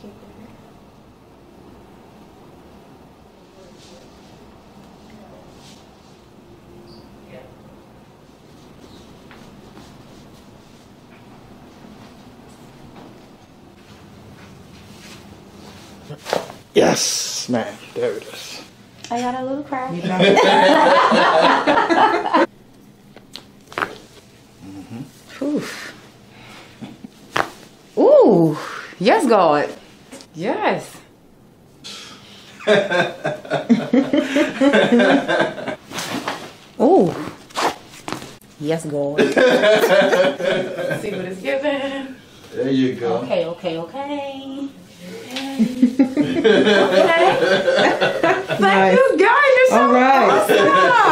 Keep breathing. Yes, man. There it is. I got a little crack. Oof. Ooh, yes, God. Yes. oh. Yes, God. See what it's giving. There you go. Okay, okay, okay. Nice. You guys, you're so All right. awesome.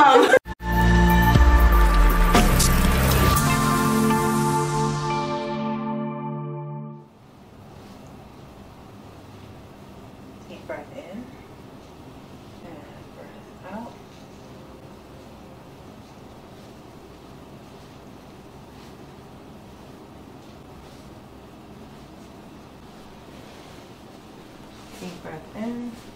Deep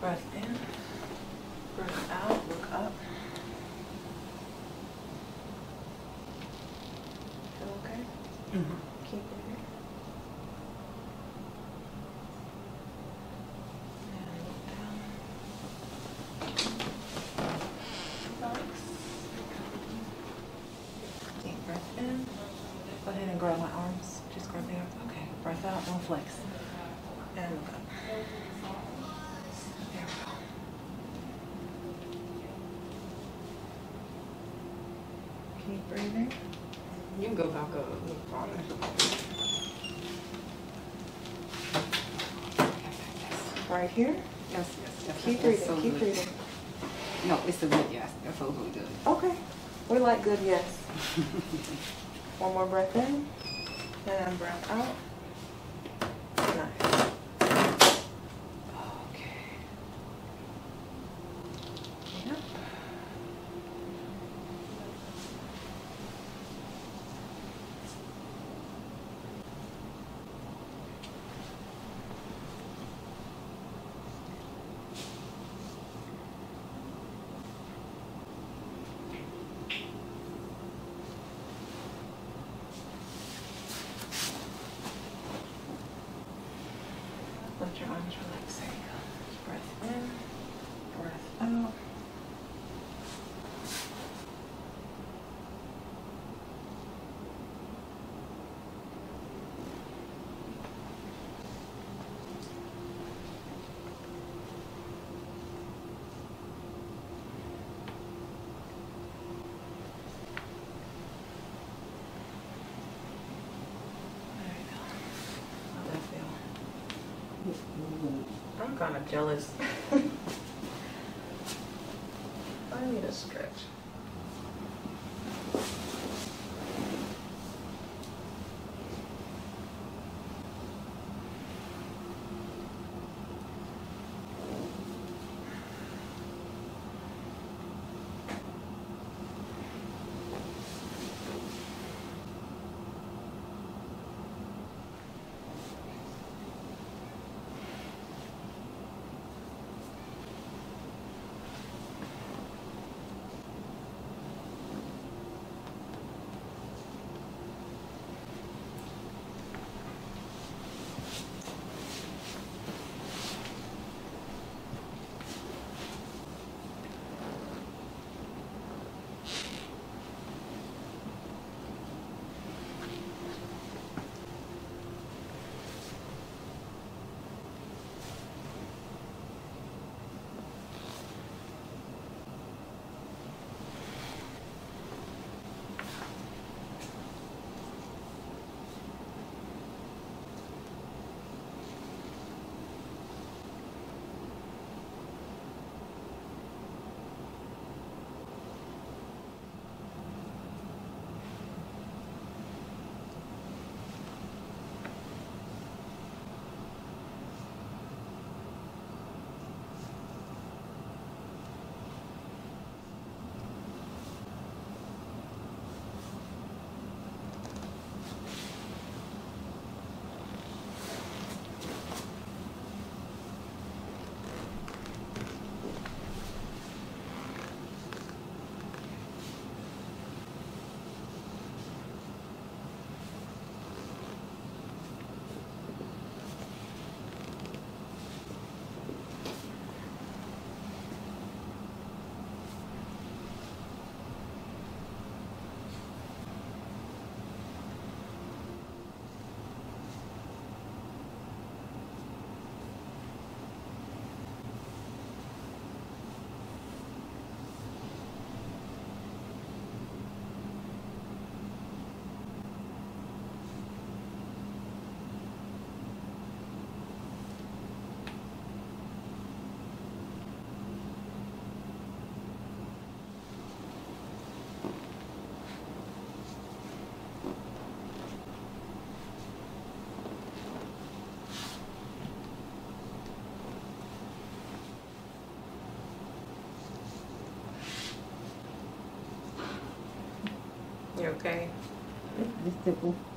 breath in. Breath out. Look up. Feel okay? Keep breathing. And look down. Relax. Deep breath in. Go ahead and grab my arms. Just grab the arms. Okay. Breath out. Don't flex. And look up. There we go. Keep breathing. You can go back up. A little farther. Right here. Yes, yes, yes. Keep that's so breathing. Keep good. breathing. No, it's a good yes. That's so really good. Okay. We like good yes. One more breath in. And then breath out. Nice. Okay. Yep. Let your arms relax. There you go. Breath in, breath out. There you go. How'd that feel? I'm kind of jealous. Okay? Just simple.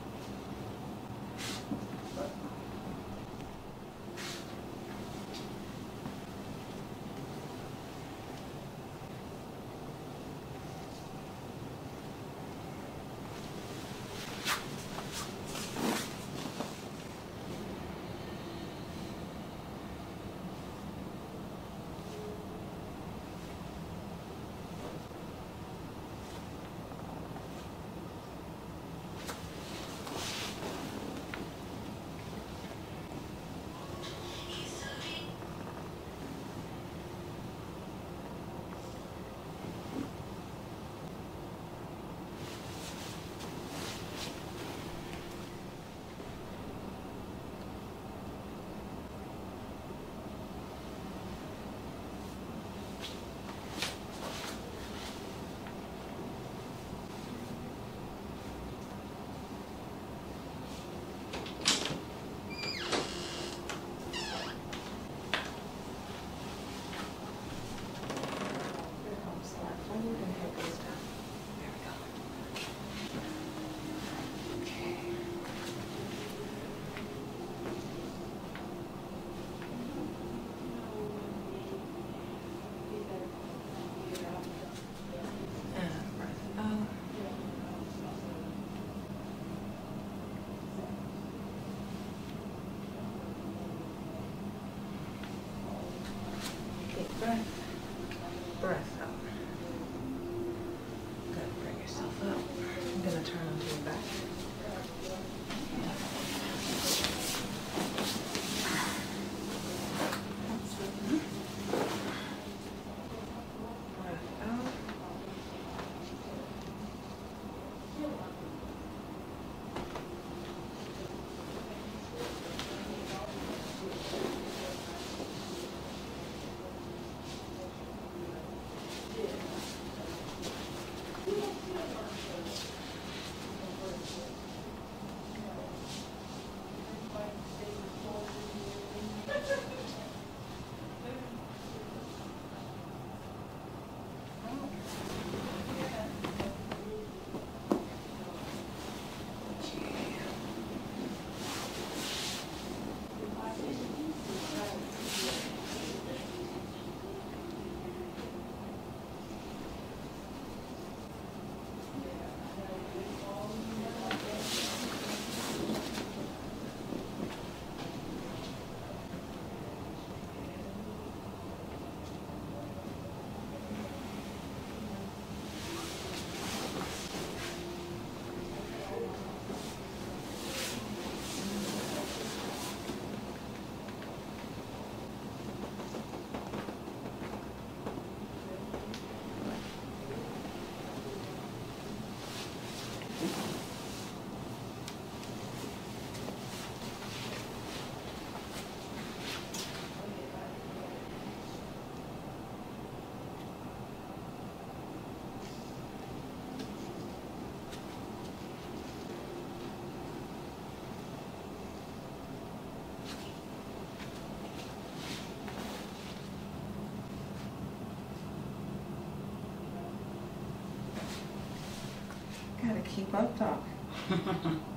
Keep up talk.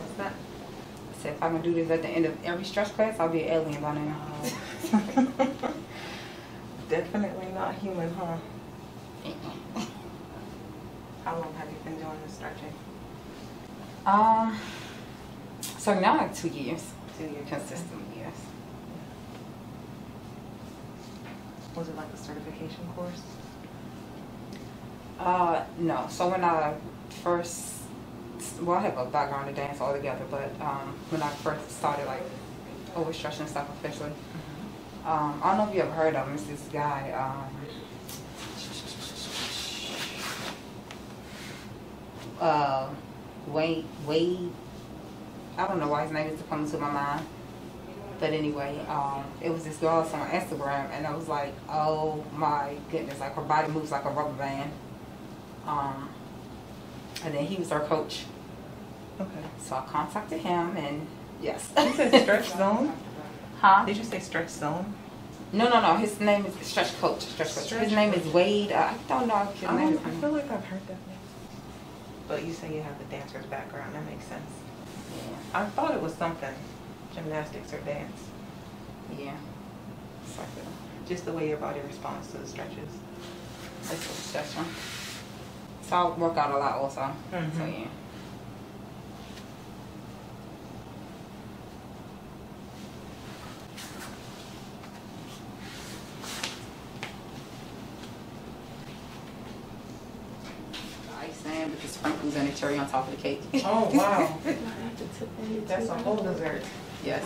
What's that? I said if I'm gonna do this at the end of every stretch class, I'll be an alien by now. Definitely not human, huh? How long have you been doing this stretching? Um, so now like two years, Two years. consistent years. Was it like a certification course? Uh, no. So when I first, well, I have a background in dance altogether, but um, when I first started like overstretching stuff officially, um, I don't know if you ever heard of him. It's this guy. Um, uh, Wade, Wade. I don't know why his name is coming to my mind. But anyway, um, it was this girl on Instagram, and I was like, oh my goodness, like her body moves like a rubber band. Um, and then he was our coach. Okay. So I contacted him, and yes. You said stretch zone? Huh? Did you say stretch zone? No, no, no. His name is Stretch Coach. Stretch Coach. Stretch His name is Wade. Uh, I don't know if his I, name I feel like I've heard that name. But you say you have a dancer's background. That makes sense. Yeah. I thought it was something, gymnastics or dance. Yeah. Just the way your body responds to the stretches. it's a stretch one. So I work out a lot also. So Mhm. yeah. Ice and with the sprinkles and the cherry on top of the cake. Oh, wow. That's a whole dessert. yes.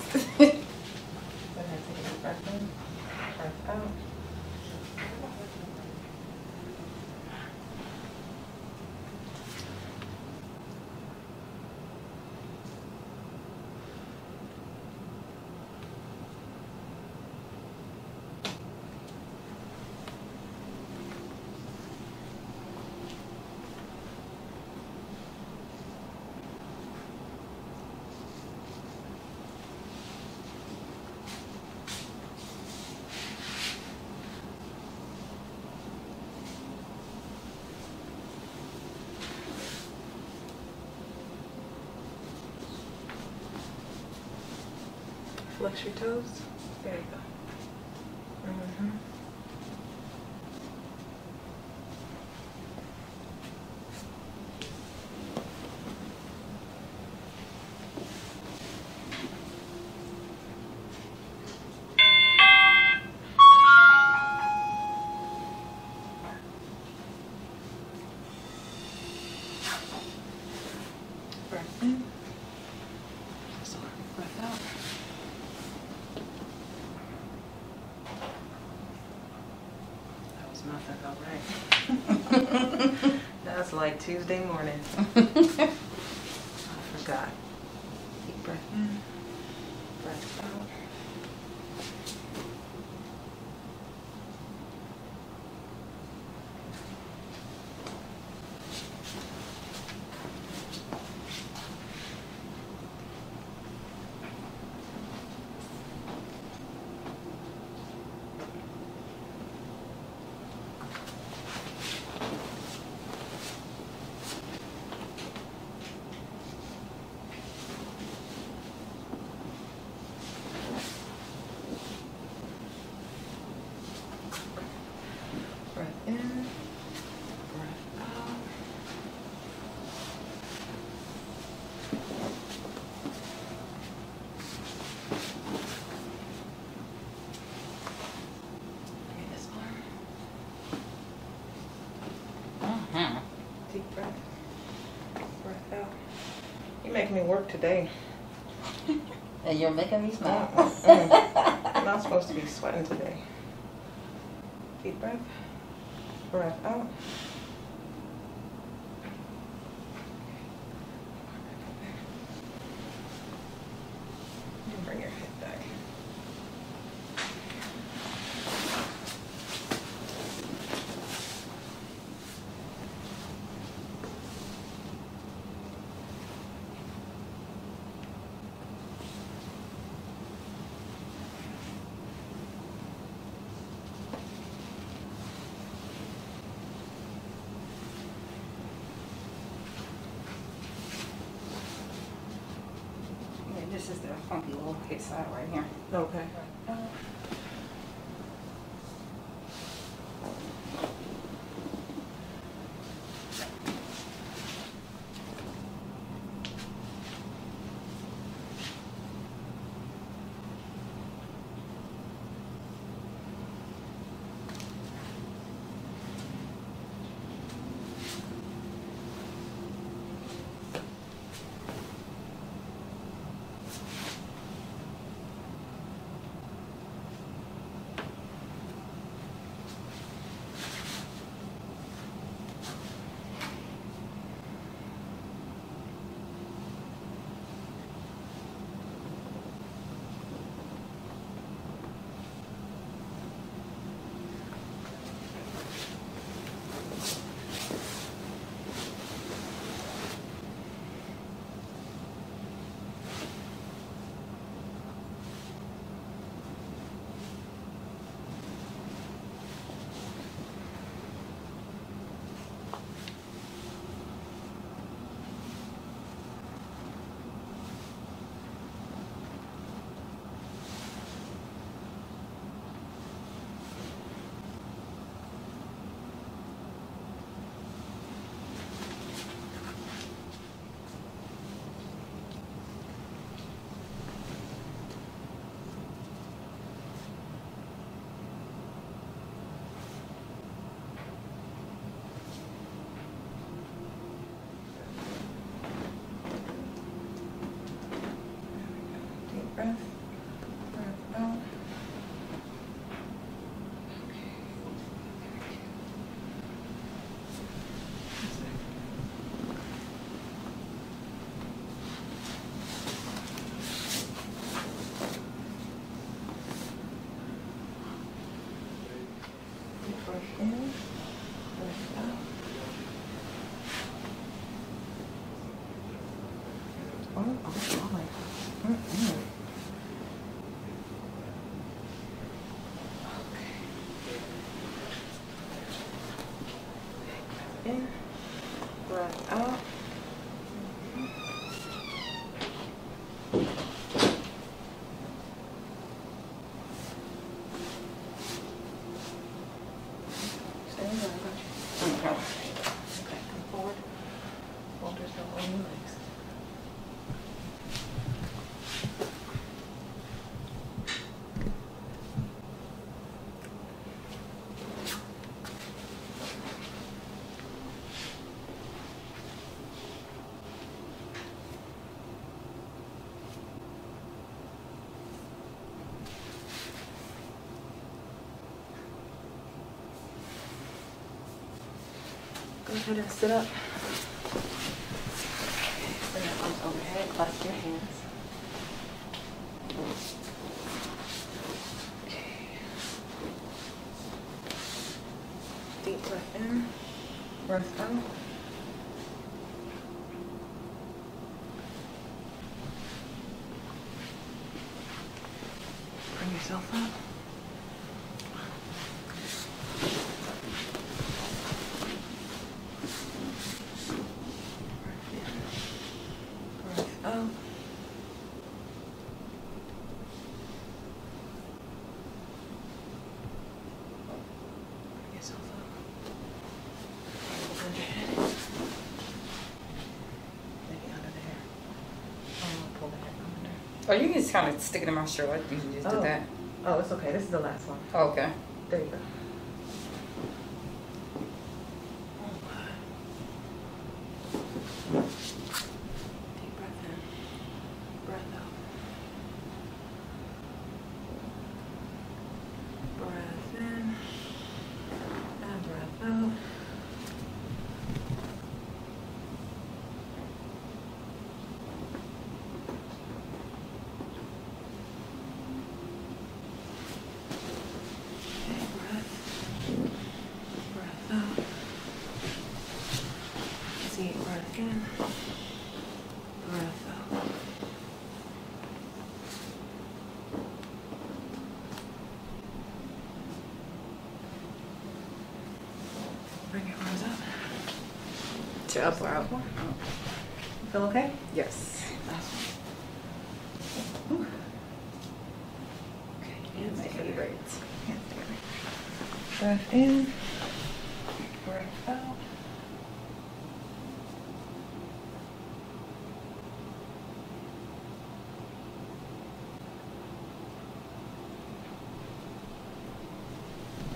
Flex your toes. There you. Tuesday morning. I forgot. Deep breath in, breath out. Work today. And you're making me smile. I'm not supposed to be sweating today. Deep breath. Breath out. And Bring your head back. Yeah, this is the side right here. Okay. Deep breath. Breath out. Deep breath in. Breath out. Oh, oh, oh. Mm-mm. In, breath out. Stay in there, I got you. Okay. Okay, come forward. Hold yourself on your legs. Ahead and sit up. Bring your arms overhead, clasp your hands. Okay. Deep breath in, breath out. Bring yourself up. Breath out. Bring yourself up. Over your head. Maybe under the hair. I'm gonna pull the hair under. Oh, you can just kind of stick it in my shirt. I usually just do Oh. that. Oh, it's okay. This is the last one. Oh, okay. There you go. Deep breath in. Bring your arms up. To up or out? Feel okay? Yes. Ooh. Okay, my favorite. Breath in. Breath out.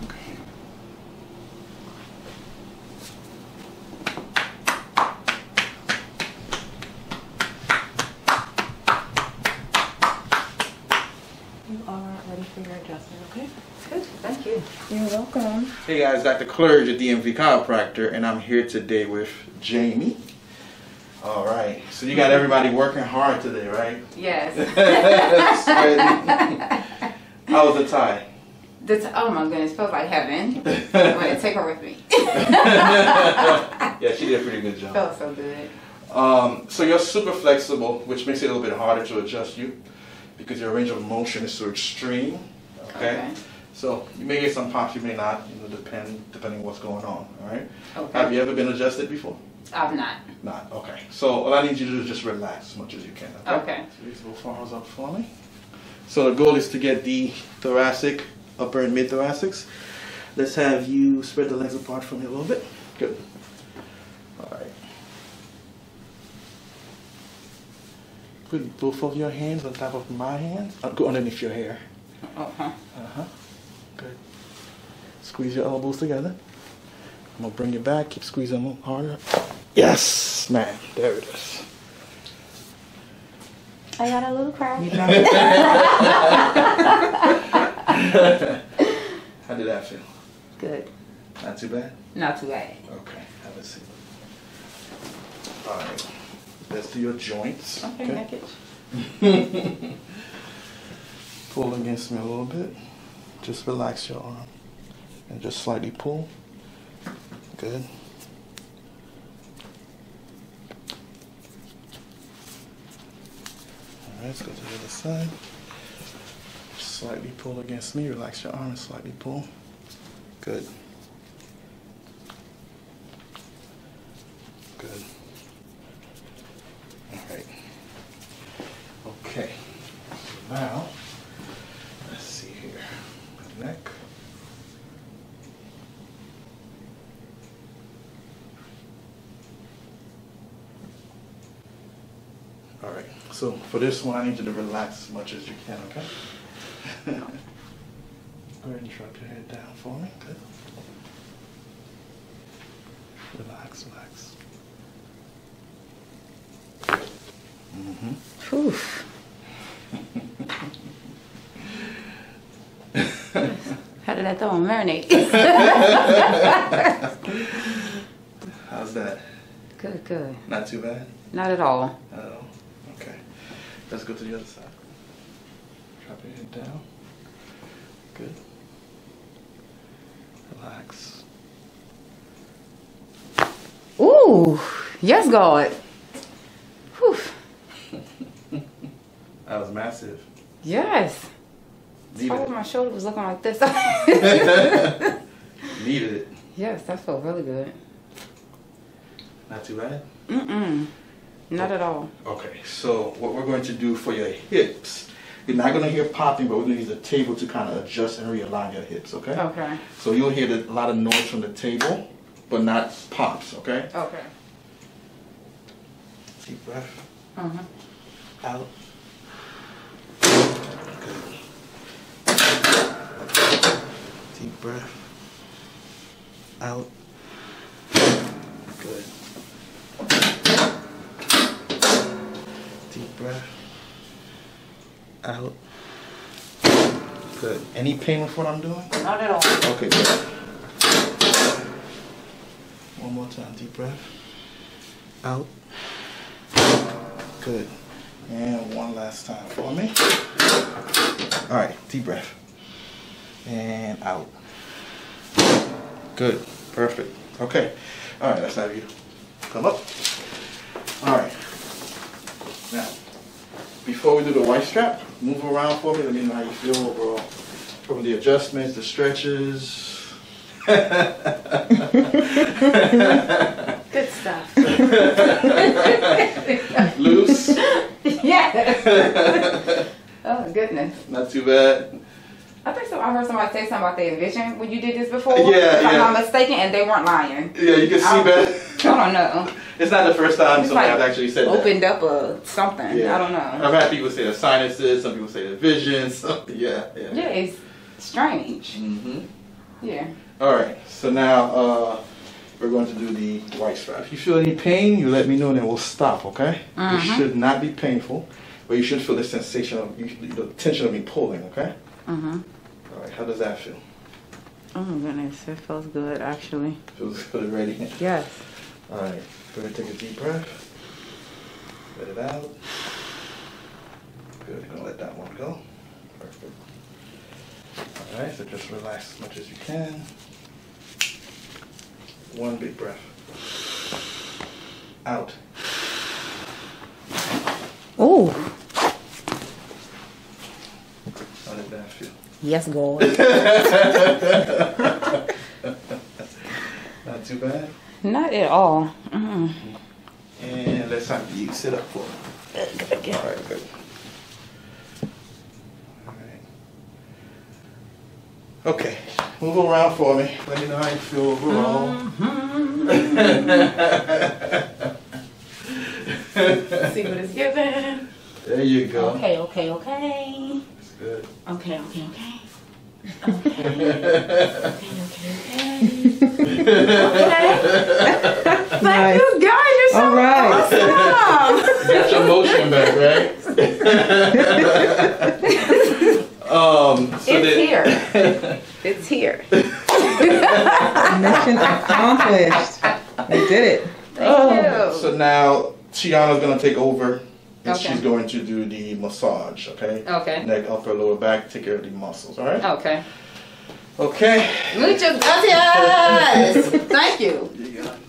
Okay. You are ready for your adjustment, okay? Good, thank you. You're welcome. Hey guys, Dr. Clerge, a DMV chiropractor, and I'm here today with Jamie. All right, so you got everybody working hard today, right? Yes. How was the Thai? Oh my goodness, feels like heaven. I'm gonna take her with me. yeah, she did a pretty good job. Felt so good. Um, so you're super flexible, which makes it a little bit harder to adjust you because your range of motion is so extreme. Okay. Okay. So you may get some pops, you may not, you know, depend depending what's going on. All right. Okay. Have you ever been adjusted before? I've not. Not. Okay. So all I need you to do is just relax as much as you can. Okay. So these both arms up for me. So the goal is to get the thoracic, upper and mid thoracics. Let's have you spread the legs apart for me a little bit. Good. All right. Put both of your hands on top of my hands. Uh, go underneath your hair. Uh-huh. Uh huh. Good. Squeeze your elbows together. I'm gonna bring you back. Keep squeezing them harder. Yes, man. There it is. I got a little crack. How did that feel? Good. Not too bad. Not too bad. Okay. Have a seat. All right. Let's do your joints. Okay, make it. Pull against me a little bit. Just relax your arm and just slightly pull. Good. All right, let's go to the other side. Slightly pull against me. Relax your arm and slightly pull. Good. All right. Okay. So now, let's see here. Neck. All right. So for this one, I need you to relax as much as you can. Okay. Go ahead and drop your head down for me. Good. Relax, relax. Mm-hmm. Whew. How did that throw on marinate? How's that? good, good. Not too bad? Not at all. Go to the other side. Drop your head down. Good. Relax. Ooh, yes, God. Whew. That was massive. Yes. Needed my shoulder was looking like this. Needed it. yes, that felt really good. Not too bad? Mm-mm. Not at all. Okay, so what we're going to do for your hips, you're not going to hear popping, but we're going to use a table to kind of adjust and realign your hips, okay? Okay. So you'll hear the, a lot of noise from the table, but not pops, okay? Okay. Deep breath. Uh-huh. Out. Deep breath. Out. Good. Deep breath. Out. Good. Any pain with what I'm doing? Not at all. Okay, good. One more time. Deep breath. Out. Good. And one last time for me. All right, deep breath. And out. Good. Perfect. Okay. All right, let's have you come up. All right. Now, before we do the Y strap, move around for me. Let me know how you feel overall. From the adjustments, the stretches. Good stuff. Loose. yes. oh goodness. Not too bad. I think so. I heard somebody say something about their vision when you did this before. Yeah, if I'm not mistaken, and they weren't lying. Yeah, you can see better. I don't know. It's not the first time It's somebody like has actually said that. Opened up a something. Yeah. I don't know. I've had people say the sinuses, some people say the vision. So, yeah, yeah. Yeah, it's strange. Mm-hmm. Yeah. All right. So now uh, we're going to do the Y strap. If you feel any pain, you let me know, and then we'll stop. Okay? It Mhm. should not be painful, but you should feel the sensation of the tension of me pulling. Okay? Mhm. All right. How does that feel? Oh my goodness, it feels good actually. Feels good already. Yes. All right. Go ahead and take a deep breath. Let it out. Good. Gonna let that one go. Perfect. All right. So just relax as much as you can. One big breath. Out. Oh. How did that feel? Yes, God. Not too bad. Not at all. Mm. And let's have you sit up for me. All right, good. All right. Okay, move around for me. Let me know how you feel overall. See what it's giving. There you go. Okay, okay, okay. That's good. Okay, okay, Okay, okay, okay, okay. Nice. You guys, you're so All right. awesome. Got your motion back, right? um, so It's then- here. It's here. Mission accomplished. We did it. Thank you. Oh, So now Teyarna's gonna take over, and Okay. she's going to do the massage. Okay. Okay. Neck, upper, lower back. Take care of the muscles. All right. Okay. Okay. Muchas gracias. Thank you. you